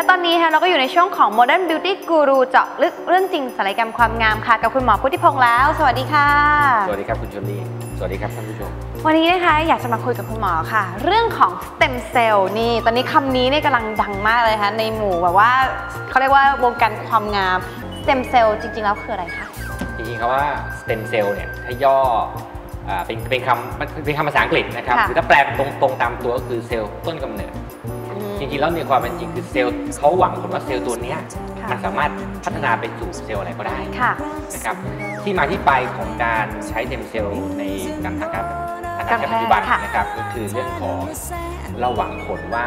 และตอนนี้ค่ะเราก็อยู่ในช่วงของ Modern Beauty Guru เจาะลึกเรื่องจริงศัลยกรรมความงามค่ะ กับคุณหมอพุทธิพงษ์แล้ว สวัสดีค่ะ สวัสดีครับคุณชลลี่สวัสดีครับท่านผู้ชม วันนี้นะคะอยากจะมาคุยกับคุณหมอค่ะ เรื่องของ stem cell นี่ ตอนนี้คำนี้เนี่ยกำลังดังมากเลยค่ะในหมู่แบบว่าเขาเรียกว่าวงการความงาม stem cell จริงๆแล้วคืออะไรคะจริงๆคำว่า stem cell เนี่ยถ้าย่ออ่าเป็นเป็นคำมันเป็นคำภาษาอังกฤษนะครับค่ะคือถ้าแปลตรงตรงตามตัวก็คือเซลล์ต้นกำเนิดจ ริงๆแล้วในความเป็นจริงคือเซลล์เขาหวังผลว่าเซลล์ตัวเนี้ยค่ะมันสามารถพัฒนาไปสู่เซลล์อะไรก็ได้ค่ะนะครับที่มาที่ไปของการใช้สเต็มเซลล์ในการทางการทางการแพทย์ปัจจุบันค่ะนะครับก็คือเรื่องของเราหวังผลว่า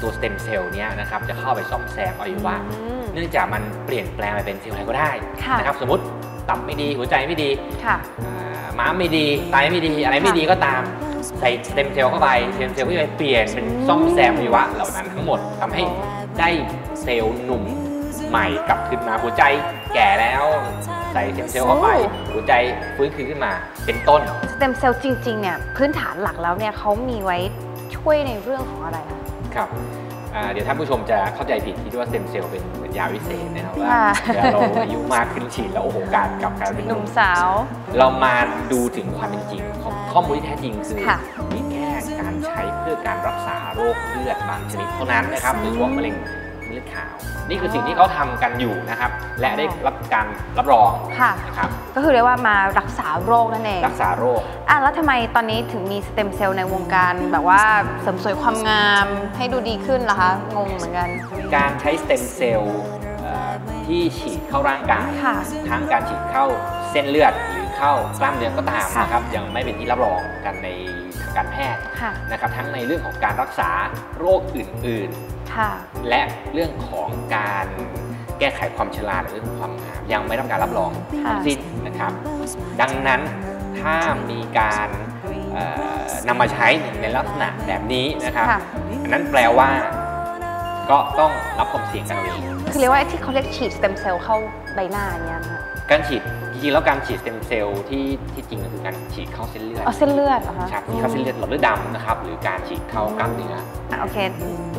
ตัวสเต็มเซลล์เนี้ยนะครับจะเข้าไปซ่อมแซมอวัยวะอืมเนื่องจากมันเปลี่ยนแปลงไปเป็นเซลล์อะไรก็ได้ค่ะนะครับสมมติตับไม่ดีหัวใจไม่ดีค่ะอ่าม้ามไม่ดีไตไม่ดีอะไรไม่ดีก็ตาม ใส่สเต็มเซลล์เข้าไปสเต็มเซลล์ก็จะไปเปลี่ยนเป็นซ่อมแซมอวัยวะเหล่านั้นทั้งหมดทำให้ได้เซลล์หนุ่มใหม่กลับขึ้นมาหัวใจแก่แล้วใส่สเต็มเซลล์เข้าไปหัวใจฟื้นคืนขึ้นมาเป็นต้น stem cell จริงๆเนี่ยพื้นฐานหลักแล้วเนี่ยเขามีไว้ช่วยในเรื่องของอะไรคะครับอ่าเดี๋ยวท่านผู้ชมจะเข้าใจผิดคิดว่าสเต็มเซลล์เป็นเหมือนยาวิเศษนะครับว่าค่ะเวลาเราอายุมากขึ้นฉีดแล้วโอ้โหการกลับกลายเป็นหหนุ่นุ่มมสาว เรามาดูถึงความเป็นจริงของ ข้อมูลที่แท้จริงคือค่ะมีแค่การใช้เพื่อการรักษาโรคเลือดบางชนิดเท่านั้นนะครับโดยเฉพาะมะเร็งเลือดขาว นี่คือสิ่งที่เขาทำกันอยู่นะครับ และได้รับการรับรองค่ะนะครับก็คือเรียกว่ามารักษาโรคนั่นเอง รักษาโรคอะแล้วทำไมตอนนี้ถึงมีสเต็มเซลล์ในวงการแบบว่าเสริมสวยความงามให้ดูดีขึ้นล่ะคะงงเหมือนกัน การใช้สเต็มเซลล์เอ่อที่ฉีดเข้าร่างกายค่ะทั้งการฉีดเข้าเส้นเลือดหรือ เข้ากล้ามเนื้อก็ตามค่ะนะครับยังไม่เป็นที่รับรองกันในทางการแพทย์ค่ะนะครับทั้งในเรื่องของการรักษาโรคอื่นๆค่ะและเรื่องของการแก้ไขความชราหรือเรื่องความงามยังไม่ได้รับการรับรองค่ะทั้งสิ้นนะครับ ดังนั้นถ้ามีการเอ่อนำมาใช้ในลักษณะแบบนี้นะครับค่ะอันนั้นแปลว่าก็ต้องรับความเสี่ยงกันเอาเองคือเรียกว่าไอ้ที่เขาเรียกฉีดสเต็มเซลล์เข้าใบหน้าเนี่ยนะคะการฉีดจ ริงๆแล้วการฉีดสเต็มเซลล์ที่ที่จริงก็คือการฉีดเข้าเส้นเลือดเอาเส้นเลือดเหรอคะครับฉีดเข้าเส้นเลือดหลอดเลือดดำนะครับหรือการฉีดเข้ากล้ามเนื้ออะโอเค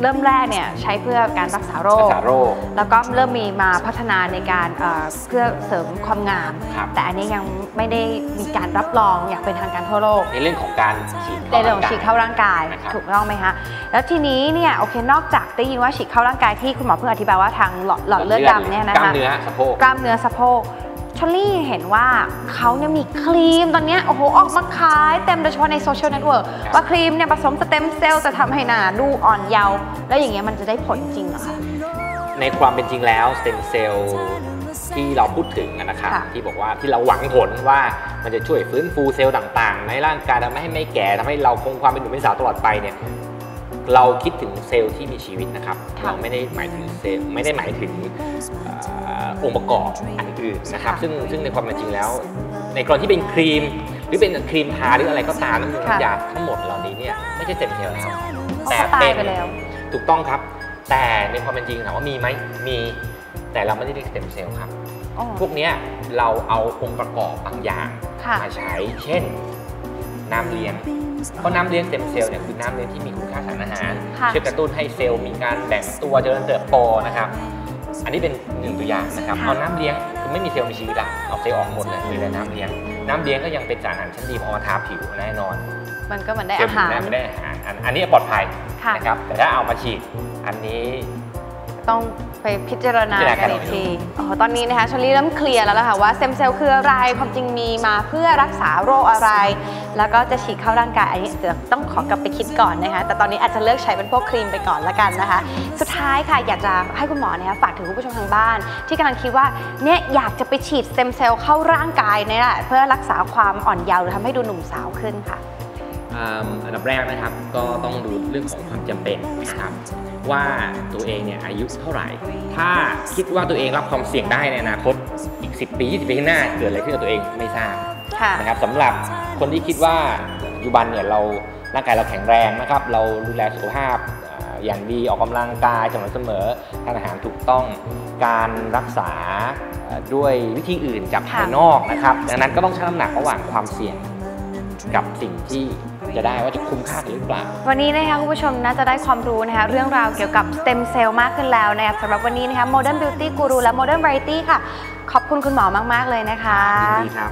เริ่มแรกเนี่ยใช้เพื่อการรักษาโรรัคกษาโรค แล้วก็เริ่มมีมาพัฒนาในการเอ่อเพื่อเสริมความงาม ครับ แต่อันนี้ยังไม่ได้มีการรับรองอย่างเป็นทางการทั่วโลก ในเรื่องของการฉีดในเข้าเรื่องของฉีดเข้าร่างกายนะครับ ถูกต้องไหมคะแล้วทีนี้เนี่ยโอเคนอกจากได้ยินว่าฉีดเข้าร่างกายที่คุณหมอเพิ่งอธิบายว่าทางหลอดหลอดเลือดดำเนี่ยนะกล้ามคะเนื้อสะโพก กล้ามเนื้อสะโพกช อลลี่เห็นว่าเขาเนี่ยมีครีมตอนเนี้ยโอ้โหออกมาขายเต็มโดยเฉพาะในโซเชียลเน็ตเวิร์กครับว่าครีมเนี่ยผสมสเต็มเซลล์จะทำให้หน้าดูอ่อนเยาว์แล้วอย่างเงี้ยมันจะได้ผลจริงเหรอคะ ในความเป็นจริงแล้วสเต็มเซลล์ที่เราพูดถึงนะครับค่ะ ที่บอกว่าที่เราหวังผลว่ามันจะช่วยฟื้นฟูเซลล์ต่างๆ ในร่างกายทำให้ไม่แก่ทำให้เราคงความเป็นหนุ่มเป็นสาวตลอดไปเนี่ย เราคิดถึงเซลล์ที่มีชีวิตนะครับค่ะเราไม่ได้หมายถึงเซลล์ไม่ได้หมายถึงเอ่อองค์ประกอบอันอื่นนะครับค่ะซึ่งซึ่งในความเป็นจริงแล้ว ในกรณีที่เป็นครีม หรือเป็นครีมทาหรืออะไรก็ตามน้ำมันค่ะยาทั้งหมดเหล่านี้เนี่ยไม่ใช่สเต็มเซลล์แล้วเขาก็ตายไปแล้วถูกต้องครับ แต่ในความเป็นจริงถามว่ามีไหมมีแต่เราไม่ได้เรียกสเต็มเซลล์ครับอ๋อพวกเนี้ยเราเอาองค์ประกอบบางอย่างค่ะมาใช้ เช่น น้ำเลี้ยง เพราะน้ำเลี้ยงสเต็มเซลล์เนี่ยคือน้ำเลี้ยงที่มีคุณค่าทางอาหารค่ะช่วยกระตุ้นให้เซลล์มีการแบ่งตัวเจริญเติบโตนะครับ อันนี้เป็นหนึ่งตัวอย่างนะครับค่ะเอาน้ำเลี้ยงคือไม่มีเซลล์มีชีวิตละเอาเซลล์ออกหมดเลยเหลือแต่น้ำเลี้ยง น้ำเลี้ยงก็ยังเป็นสารอาหารชั้นดีพอมาทาผิวแน่นอนมันก็เหมือนได้เซลล์อาหารผิวหน้าไม่ได้อาหารอันอันนี้ปลอดภัยค่ะ นะครับแต่ถ้าเอามาฉีดอันนี้ ต้องไปพิจารณาพิจารณากักันนอีกทีอ๋อตอนนี้นะคะชลีเริ่มเคลียร์แล้วล่ะค่ะว่าสเต็มเซลล์คืออะไร ความจริงมีมาเพื่อรักษาโรคอะไร แล้วก็จะฉีดเข้าร่างกายอันนี้เดี๋ยวต้องขอกลับไปคิดก่อนนะคะ แต่ตอนนี้อาจจะเลิกใช้เป็นพวกครีมไปก่อนละกันนะคะ สุดท้ายค่ะอยากจะให้คุณหมอเนี่ยฝากถึงคุณผู้ชมทางบ้าน ที่กำลังคิดว่าเนี่ยอยากจะไปฉีดสเต็มเซลล์เข้าร่างกายเนี่ยแหละเพื่อรักษาความอ่อนเยาว์หรือทำให้ดูหนุ่มสาวขึ้นค่ะอ่าอันดับแรกนะครับก็ต้องดูเรื่องของความจำเป็นนะครับว่าตัวเองเนี่ยอายุเท่าไหร่ ถ้าคิดว่าตัวเองรับความเสี่ยงได้ในอนาคตอีก 10 ปี 20 ปีข้างหน้าเกิดอะไรขึ้นกับตัวเองไม่ทราบค่ะนะครับสำหรับ คนที่คิดว่าปัจจุบันเนี่ยเราร่างกายเราแข็งแรงนะครับ เราดูแลสุขภาพอ่าอย่างดีออกกำลังกายสม่ำเสมอทานอาหารถูกต้องการรักษาเอ่อด้วยวิธีอื่นจากภายนอกนะครับ ดังนั้นก็ต้องชั่งน้ำหนักระหว่างความเสี่ยงกับสิ่งที่จะได้ว่าจะคุ้มค่ากันหรือเปล่า วันนี้นะคะคุณผู้ชมน่าจะได้ความรู้นะคะเรื่องราวเกี่ยวกับสเต็มเซลล์มากขึ้นแล้วนะคะสำหรับวันนี้นะคะ Modern Beauty Guru และ Modern Variety ค่ะ ขอบคุณคุณหมอมาก ๆ เลยนะคะยินดีครับ